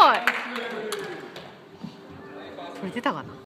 これ出たかな？